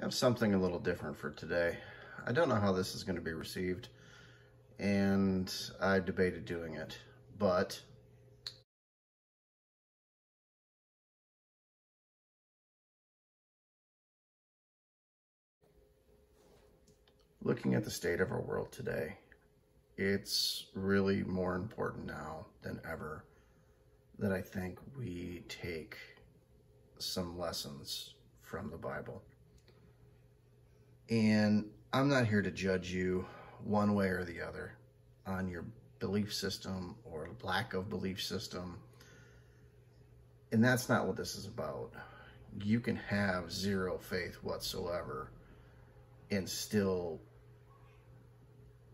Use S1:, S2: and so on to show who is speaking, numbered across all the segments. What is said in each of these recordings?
S1: have something a little different for today. I don't know how this is going to be received, and I debated doing it, but looking at the state of our world today, it's really more important now than ever that I think we take some lessons from the Bible. And I'm not here to judge you one way or the other on your belief system or lack of belief system. And that's not what this is about. You can have zero faith whatsoever and still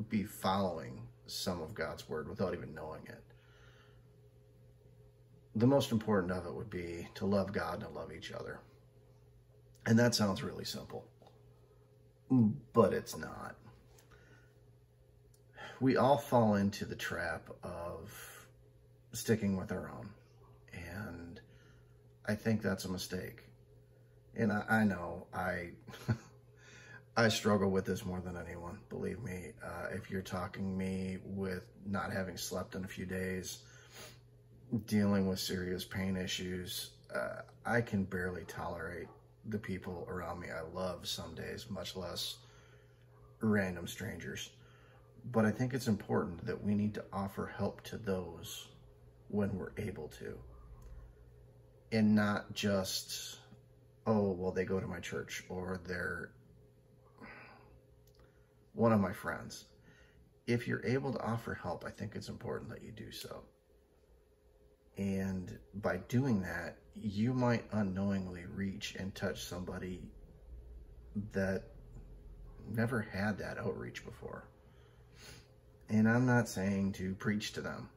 S1: be following some of God's word without even knowing it. The most important of it would be to love God and to love each other. And that sounds really simple, but it's not. We all fall into the trap of sticking with our own. And I think that's a mistake. And I, I know I I struggle with this more than anyone, believe me. Uh, if you're talking me with not having slept in a few days, dealing with serious pain issues, uh, I can barely tolerate the people around me I love some days, much less random strangers. But I think it's important that we need to offer help to those when we're able to. And not just, oh, well, they go to my church or they're one of my friends. If you're able to offer help, I think it's important that you do so. And by doing that, you might unknowingly reach and touch somebody that never had that outreach before. And I'm not saying to preach to them.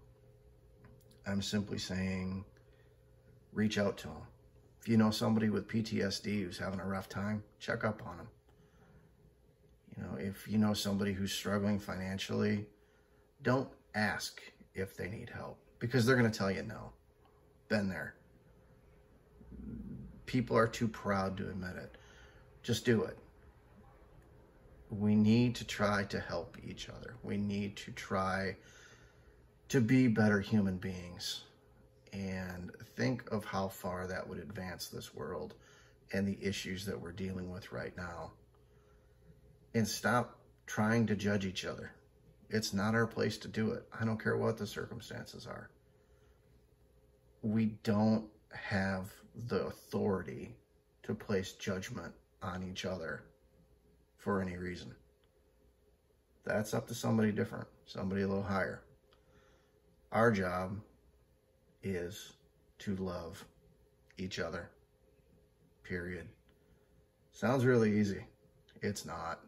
S1: I'm simply saying reach out to them. If you know somebody with PTSD who's having a rough time, check up on them. You know, if you know somebody who's struggling financially, don't ask if they need help because they're going to tell you no. Been there. People are too proud to admit it. Just do it. We need to try to help each other. We need to try to be better human beings and think of how far that would advance this world and the issues that we're dealing with right now and stop trying to judge each other. It's not our place to do it. I don't care what the circumstances are. We don't have the authority to place judgment on each other for any reason. That's up to somebody different, somebody a little higher. Our job is to love each other, period. Sounds really easy. It's not.